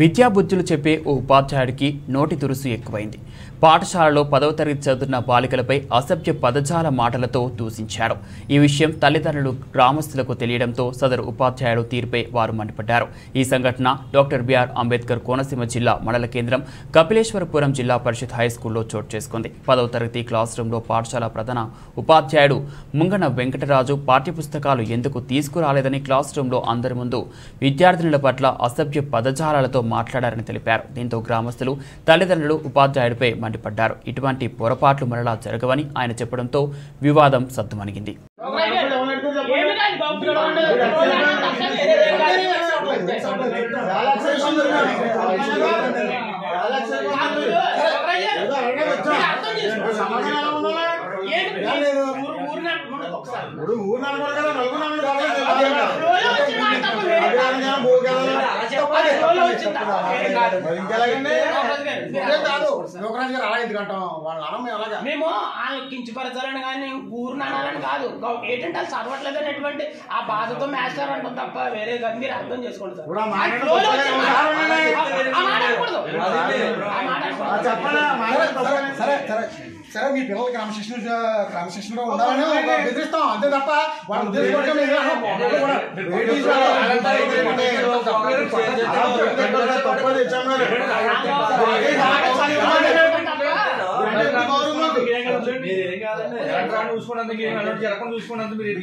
విద్యాబుద్ధులు చెప్పే ఓ ఉపాధ్యాయుడికి నోటి దురుసు ఎక్కువైంది. పాఠశాలలో పదవ తరగతి చదువుతున్న బాలికలపై అసభ్య పదజాల మాటలతో దూషించారు. ఈ విషయం తల్లిదండ్రులు గ్రామస్తులకు తెలియడంతో సదరు ఉపాధ్యాయుడు తీరుపై వారు మండిపడ్డారు. ఈ సంఘటన డాక్టర్ బిఆర్ అంబేద్కర్ కోనసీమ జిల్లా మండల కేంద్రం కపిలేశ్వరపురం జిల్లా పరిషత్ హై స్కూల్లో చోటు చేసుకుంది. పదవ తరగతి క్లాస్ రూమ్లో పాఠశాల ప్రధాన ఉపాధ్యాయుడు ముంగన వెంకటరాజు పాఠ్యపుస్తకాలు ఎందుకు తీసుకురాలేదని క్లాస్ రూమ్లో అందరి ముందు విద్యార్థినుల పట్ల అసభ్య పదజాలతో మాట్లాడారని తెలిపారు. దీంతో గ్రామస్తులు తల్లిదండ్రులు ఉపాధ్యాయుడిపై మండిపడ్డారు. ఇటువంటి పొరపాట్లు మరలా జరగవని ఆయన చెప్పడంతో వివాదం సద్దుమణిగింది. ఏమిటండి బాబు పిల్లలు ఉండదు. రోజు అంటే తప్పదు. ఏదేం కాదు. మీరు అర్థం చేసుకోండి. ఏంటి? ఊరు- ఊరు నడుపుకుంటూ ఒకసారి. రోజు వచ్చిన మాట తప్ప వేరే కాదు. వేరే కాదు. మేము వాళ్ళని కించపరచాలని కానీ ఊరిని అనాలని కాదు. ఏంటంటే వాళ్ళు చదవట్లేదు అనేటువంటి ఆ బాధతో మాస్టర్ అంటాం తప్ప వేరే కాదు మీరు అర్థం చేసుకోండి సార్. సరే సరే సరే మీ పిల్లలు క్రమశిక్షణ క్రమశిక్షణలో ఉండాలని బెదిరిస్తాం అంతే తప్ప వాళ్ళ చూసుకున్నందుకు చూసుకున్నందుకు మీరు